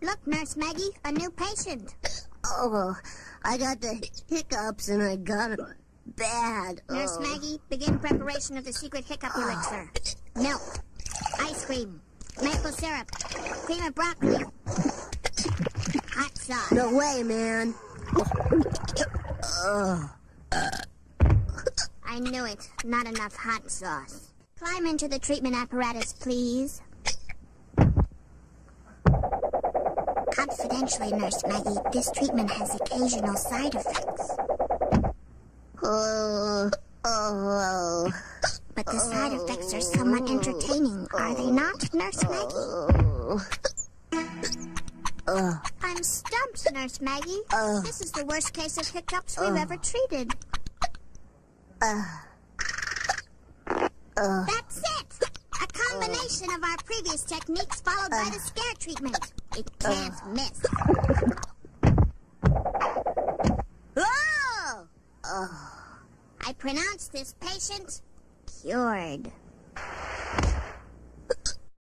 Look, Nurse Maggie, a new patient. Oh, I got the hiccups and I got got 'em bad. Nurse Oh. Maggie, begin preparation of the secret hiccup elixir. Milk, ice cream, maple syrup, cream of broccoli, hot sauce. No way, man. I knew it. Not enough hot sauce. Climb into the treatment apparatus, please. Confidentially, Nurse Maggie, this treatment has occasional side effects. Oh, oh, But the side effects are somewhat entertaining, are they not, Nurse Maggie? oh. I'm stumped, Nurse Maggie. Uh. This is the worst case of hiccups we've ever treated. That's it! A combination of our previous techniques followed by the scare treatment. It can't miss. Oh! I pronounce this patient cured.